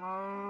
No.